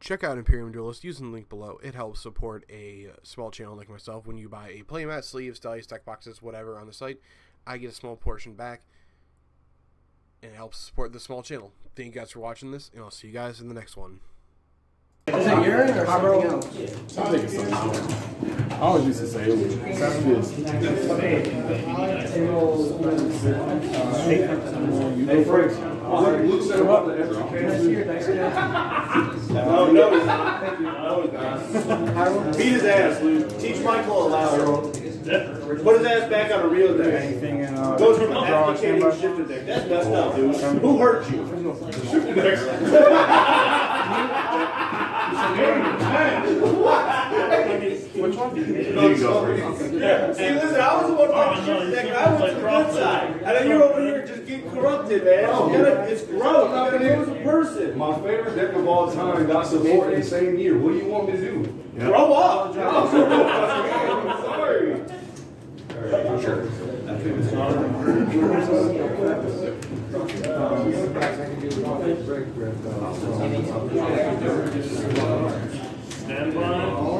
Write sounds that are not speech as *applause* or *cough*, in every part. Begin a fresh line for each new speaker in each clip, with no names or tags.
check out Imperium Duelist using the link below. It helps support a small channel like myself. When you buy a playmat, sleeves, dice, deck boxes, whatever on the site, I get a small portion back. And it helps support the small channel. Thank you guys for watching this, and I'll see you guys in the next one.
Is it urine or something else?
I think it's something. I always used to say it was Hey, Frank. Luke said about the extra
No, no, he's not. No, not. Beat his ass, Luke. Teach Michael a loud. Put his ass back on a real deck.
Anything uh,
Goes from an
draw
applicating
standby?
shifted deck. That's messed up, dude. Who hurt you? What?
Which one?
See, listen, I was the one on the shifted deck, and I went to the good side. And then you're over here just getting corrupted, man. You gotta, it's gross. You gotta go as a person.
My favorite deck of all time got support in the same year. What do you want me to do?
Grow up. *laughs* Sorry.
Stand by.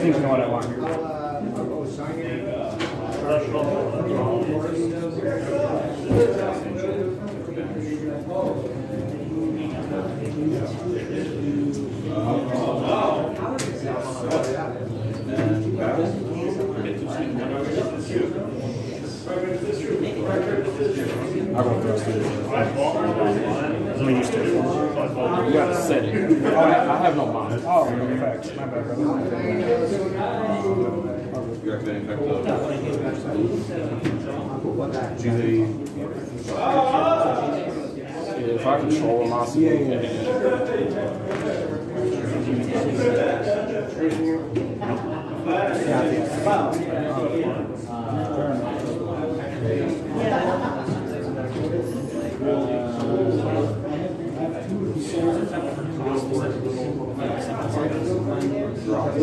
think I know what I want. I go thrust it. I'm used to it. You gotta set it. I, have no mind. Oh, facts. My bad, Yeah, if I control them, I'll see. Yeah, Not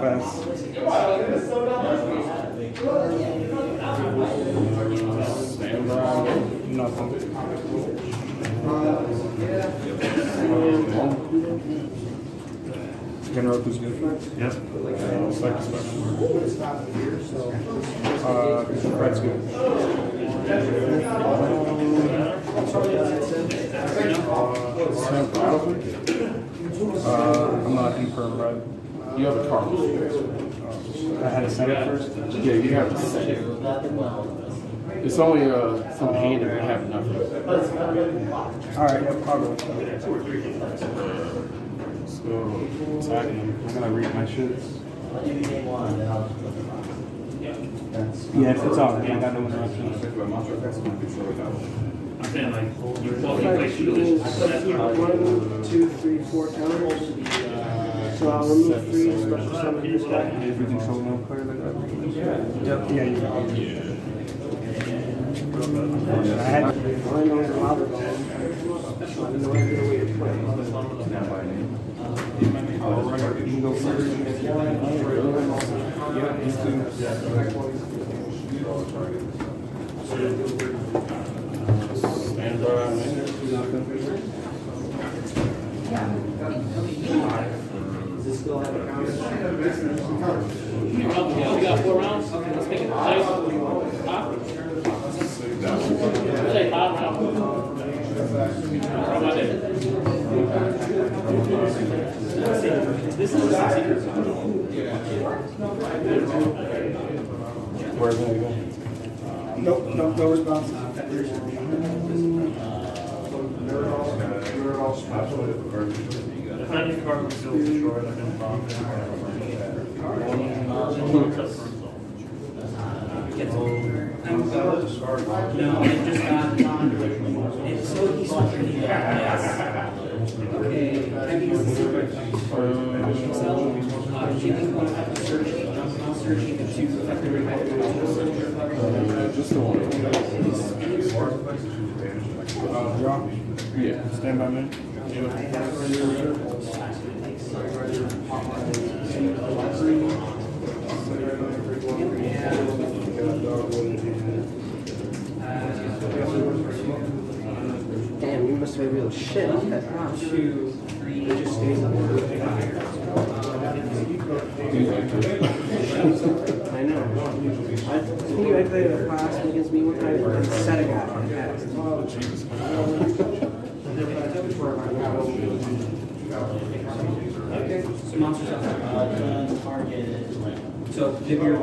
fast. Around, nothing. Genroku's good. Yep. Uh, special. Uh, good. Sam Battlefield? Uh, I'm not Infirm Red. You have a card. I had to set it first? Yeah, you have to set it. It's only uh, some hand that we have enough. Alright, yep, I'll go. Let's go attack him. I'm gonna read my shits. Yeah, if it's all, I got no interruptions.
I'm saying like, you play, you play shooters.
One, two, three, four counters. So I'll remove three special summon this guy.
Everything so no clear like that? Yep. Yeah, you got. I had
I know it's a lot of. So I know I get away to play.
You can go first. Yeah, he's two.
Stand by.
Does this still have a counter?
Yeah, we got four rounds. Let's make it nice. Top. Say top round. How about it? This is the secret.
Where's it go?
Nope, no, no response.
If any card still destroyed, I can bomb
No, it just got on. It's so he's yes. Okay, have you Excel? Uh, do you think we'll have to search, jump
just the one. Yeah. Stand by me.
Damn, you must have real shit off that.
Two, three, just stays up.
I know. I think I played a class against me one time and set a guy on passed.
So monsters up. Uh, target. So give your.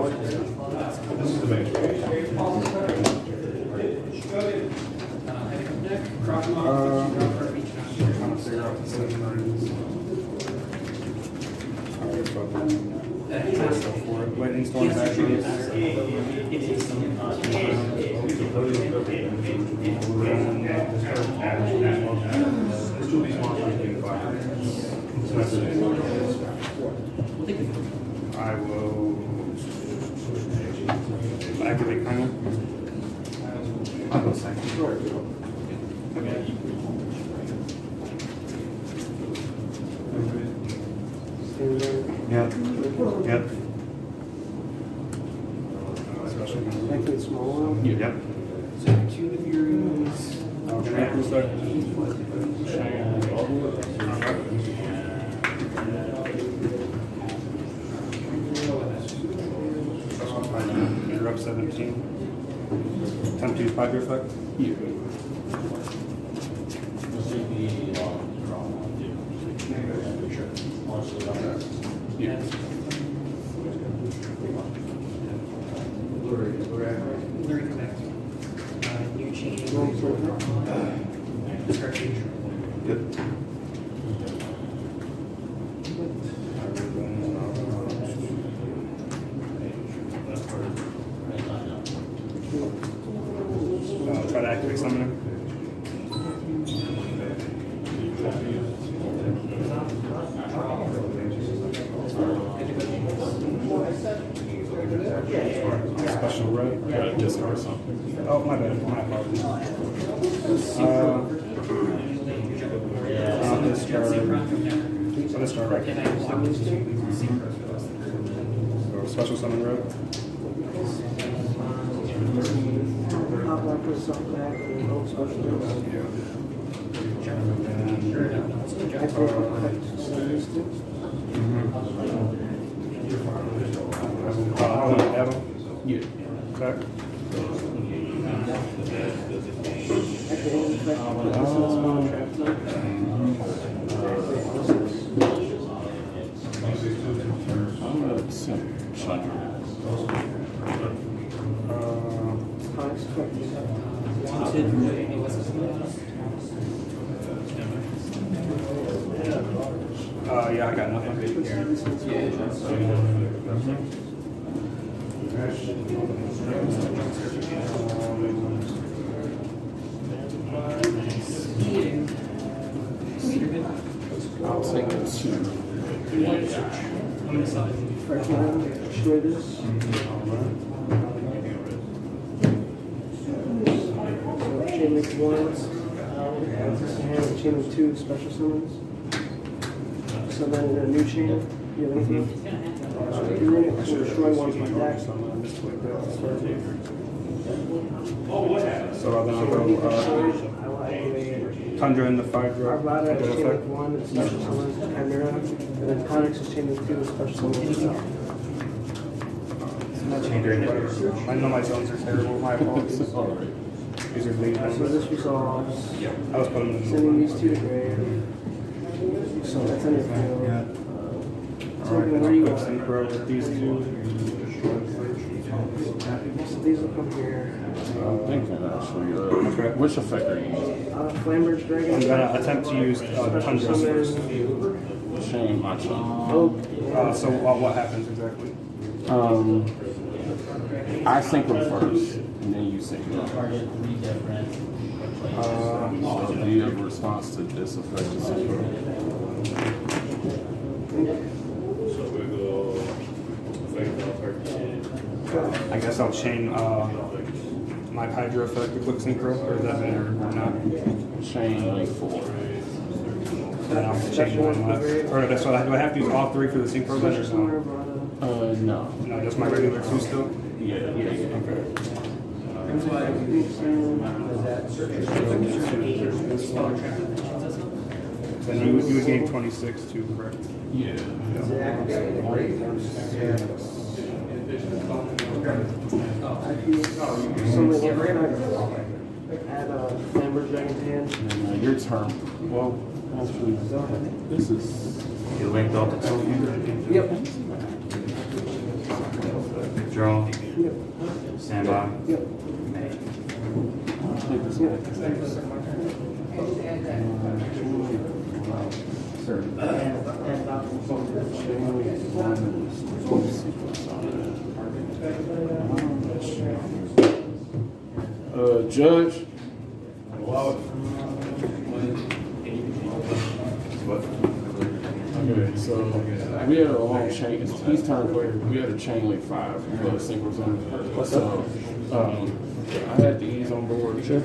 Cross them off.
Trying to figure out the seven rounds. Alright, fuck it. For it. Lightning storm action. I will. Activate kind I'll 17. Time to use five year effect? Yeah. Gotta something. Oh, my bad. My apologies. Uh, uh I'll discard. I'll discard right. Special summon red.
Pop up with something back and hope special moves. I put it so used to.
Uh, how many have them? Yeah. Okay.
Activate the effect. Put this in the small trap zone.
Uh,
Onyx effect.
uh, yeah, I got nothing. I'll take it soon.
First one, destroy this. Chain link one. This chain of two special summons. So then a new chain, you have anything? You're in it, so destroy one from my deck.
So then I'll go uh,
I will activate
Chundra in the five drop.
Arvada,
Double
chain
effect.
of one, special summons, Chimera, and then Connex is chain of two, special summons.
I know my zones are terrible. My apologies. *laughs* These are lead
So this resolves, Yeah.
I was putting them in
sending these two to grave. So that's in your field. Taking where you
Quick
are.
synchro with these two.
These will come here.
I'm thinking actually, uh, which effect are you using?
Uh, Flamberge Dragon.
I'm gonna attempt to use uh,
Special
Chundra first.
Shame my chain.
Oak,
Uh, so uh, what happens exactly?
Um, I synchro first, and then you synchro.
Target three different.
Uh,
So do you have a response to this effect of synchro?
So we go.
I guess I'll chain uh, my Hydra effect to quick synchro, or does that matter or not?
Chain link four.
Then I'll chain one left. Or that's what I, do I have to use all three for the synchro then or
Special
no?
Uh, no.
No, just my regular two still?
Yeah, yeah, yeah.
Okay. Then you, would- you would gain 26 too, correct?
Yeah.
Summon get rid of Add a Flamberge Dragon hand.
And, uh, your turn. Well, actually, this is.
You linked all the two.
Yep.
Draw.
Yep.
Standby.
Yep.
May.
I'll take this one. Uh, Judge. Okay, so we had a long chain. He's turned We had a chain link five. A single zone. So, um, I had the ease on board. Sure.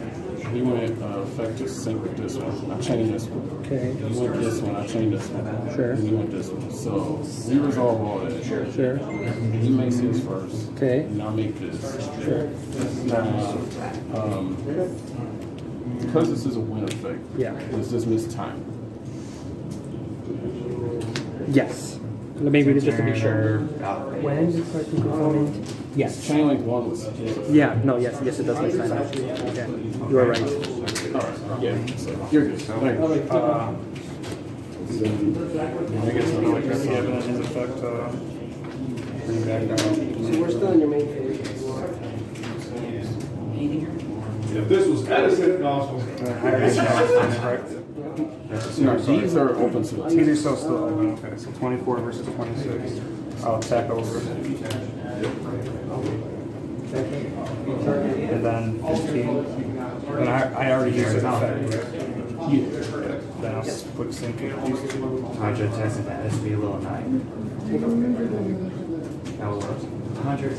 He went uh, effective sync with this one. I chained this one.
Okay.
He went this one. I chained this one.
Sure.
And he went this one. So we resolve all that. Sure.
Sure.
He makes his first.
Okay.
And I'll make this.
Sure.
Now, um, because this is a win effect.
Yeah.
Does this miss time?
Yes. Maybe just to be sure.
Valkyrie.
When does Particle come in? Yes.
Chain link one was.
Yeah, no, yes, yes, it does make sense. Okay. You are right.
All right. Yeah. You're good. Thank you.
Uh, I guess I'll like that. Yeah, but effect, uh, bring back down.
So we're still in your main phase.
If this was Edison, no.
I already said that, correct?
No, these are open to
These are still still open, okay, so twenty-four versus twenty-six. I'll attack over. And then fifteen. And I, I already used it effect, right?
Yeah.
Then I'll s- quick sync it.
Hydra test and that has to be a little nine. That will work. Hundred.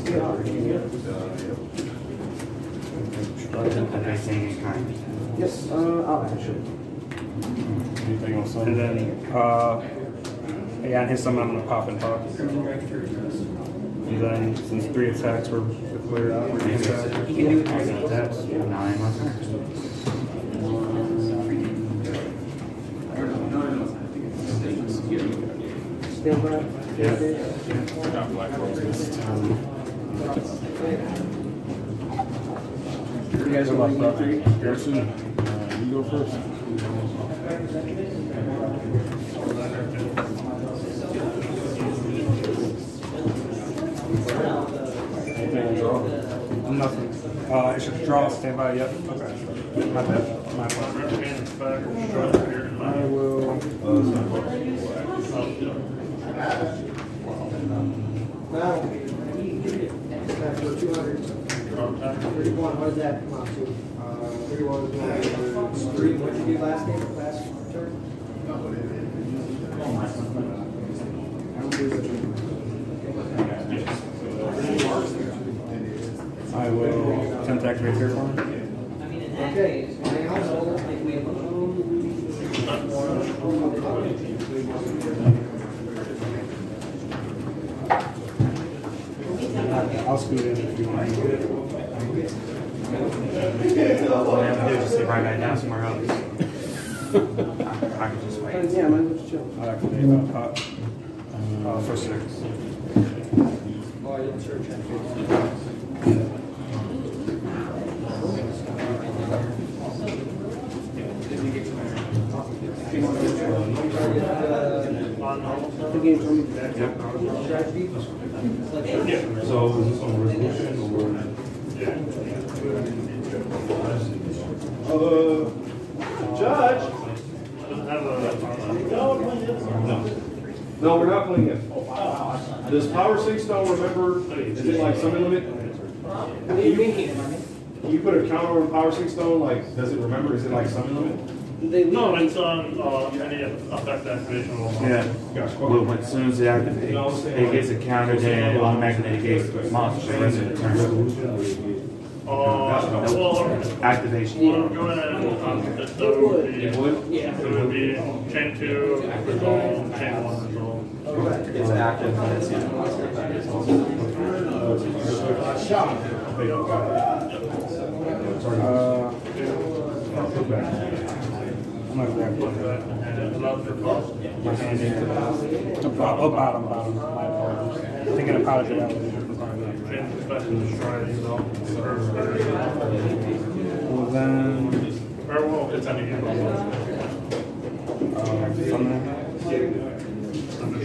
Okay, saying in kind.
Yes, uh, I'll actually.
Anything else?
And then, uh, yeah, and his summon, I'm gonna pop and pop. And then, since three attacks were declared, three attacks.
He can do it. That's nine on turn.
Stand by.
Yeah.
Got black rose this time.
You guys are left, bro.
Harrison, uh, you go first. Anything to.
Uh, it should draw, stand by, yep. Okay. My bad, my fault. I will.
Now. Two hundred. Thirty-one, what does that come out to? Uh, thirty-one is three, what did you do last game, last turn?
I will attempt to activate Fear Farm.
Okay, anything else?
I'll scoot in if you want.
All I have to do is just sit right back down somewhere else. I, I can just.
Yeah, man, just chill.
I'll activate that pot. Uh, for six.
The game's on.
So is this on resolution or? Uh, Judge?
Doesn't have a.
No. No, we're not playing it. Does Power Six Stone remember, is it like summon limit? Can you put a counter on Power Six Stone, like, does it remember, is it like summon limit?
No, it's on, uh, any effect activation will.
Yeah.
Gotcha.
Well, when- as soon as it activates, it gets a counter, then it automatically negates the monster for the rest of the turn.
Uh, well,
Activation.
well, go ahead, um, so it would be, so it would be chain two, resolve, chain one, resolve.
It's active, but it's,
I'm gonna grab one.
And allowed for cost.
Oh, oh, bottom, bottom. My apologies. Thinking of powder that
Chain special destroy, resolve, or,
Well, then,
or, or, well, it's any game.
uh, summon.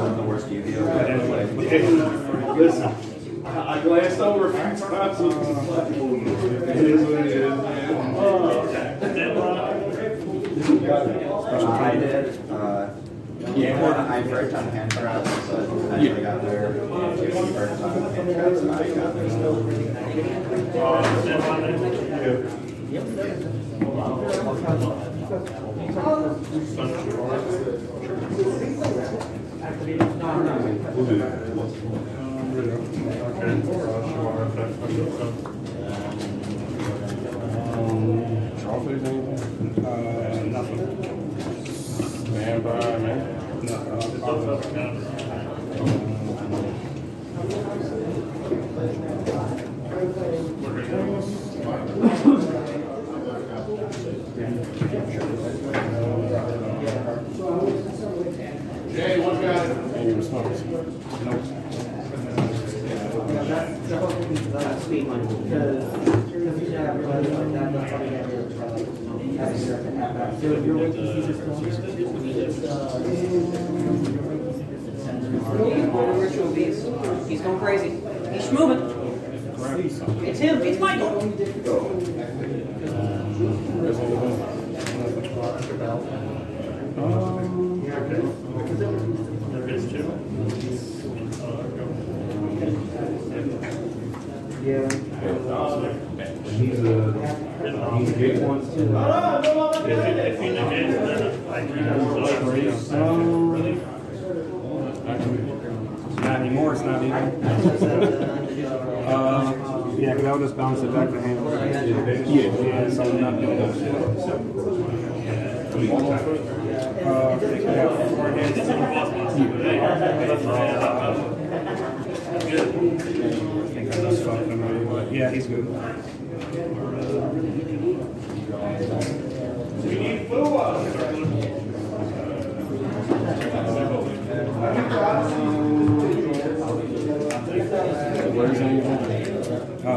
I've never seen the worst Yu-Gi-Oh!
Listen, I I glanced over a few times, and it was like, it is what it is, man.
I did, uh, yeah, I worked on hand traps, so I never got there. You worked on hand traps, and I got there.
Uh, stand by
Um? Uh, nothing.
Stand by, man.
No, uh,
Any response?
Speed one, because, because you have, like, that, that's how we get it, like, So if you're waiting to see this going. Ritual beast, he's going crazy, he's moving. It's him, it's Michael. Yeah.
He's a, he's a big one.
If you, if you negate, then I can.
Not anymore, it's not even. Uh, yeah, because I'll just bounce it back to him. Yeah, yeah, so I'm not doing that. Uh, yeah, four hands. I think I just fucked him already, but yeah, he's good.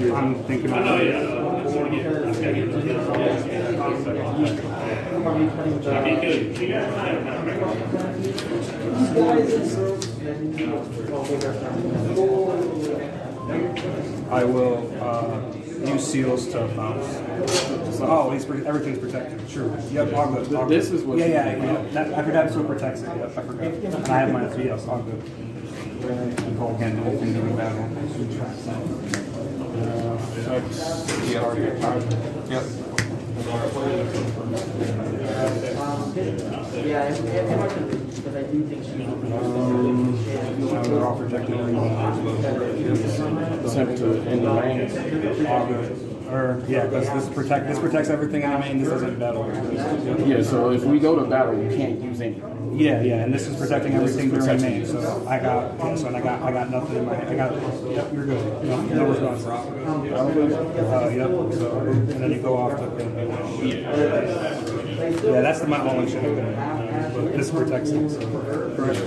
I'm thinking
know,
about
yeah. want to get, I've got to get to the concept. I'd be good. You guys
I will uh, use seals to bounce. So, oh, he's, everything's protected. Sure. Yep, all good. All
This is what
Yeah, yeah, yeah. That, I forgot so protects it. Yep, I forgot. And I have my yes, all good. Can't do anything during battle.
He already got tired.
Yep.
Yeah, because I think.
Attempt to end the main.
Or yeah, because this protect this protects everything in main. This doesn't battle.
Yeah, so if we go to battle, you can't use any.
Yeah, yeah, and this is protecting
This is
everything during
protecting
main. So I got yeah, so I got I got nothing in my hand. I got yep, you're good. No, no response. Uh, yep. So and then you go off to yeah, that's the my only shit. But this protects it. So. Correct.